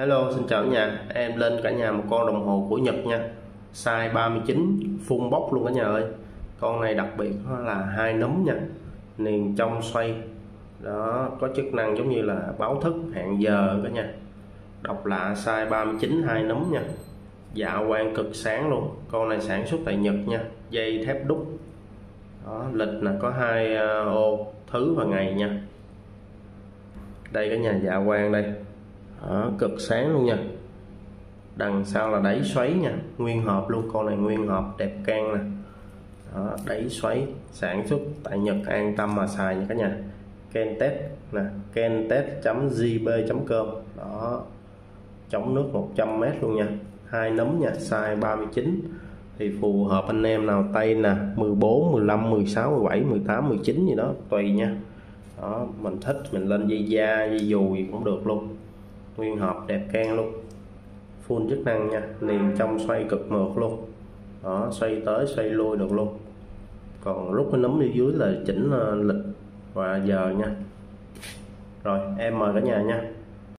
Hello, xin chào cả nhà. Em lên cả nhà một con đồng hồ của Nhật nha. Size 39 phun bóc luôn cả nhà ơi. Con này đặc biệt là hai nấm nha. Niền trong xoay. Đó, có chức năng giống như là báo thức, hẹn giờ cả nhà. Đọc lạ size 39 hai nấm nha. Dạ quang cực sáng luôn. Con này sản xuất tại Nhật nha. Dây thép đúc. Đó, lịch là có hai ờ, ô, thứ và ngày nha. Đây cả nhà dạ quang đây đó, cực sáng luôn nha. Đằng sau là đáy xoáy nha. Nguyên hộp luôn. Con này nguyên hộp đẹp can nè. Đó, đáy xoáy sản xuất tại Nhật an tâm mà xài nha cả nhà. Kentest nè kentest.jb.com đó chống nước 100m luôn nha. Hai nấm nha size 39 thì phù hợp anh em nào tay nè 14 15 16 17 18 19 gì đó tùy nha. Đó mình thích mình lên dây da dây dù gì cũng được luôn nguyên hộp đẹp can luôn. Full chức năng nha. Liền trong xoay cực mượt luôn. Đó, xoay tới, xoay lui được luôn. Còn rút cái nấm đi dưới là chỉnh ờ, lịch và giờ nha. Rồi, em mời cả nhà nha.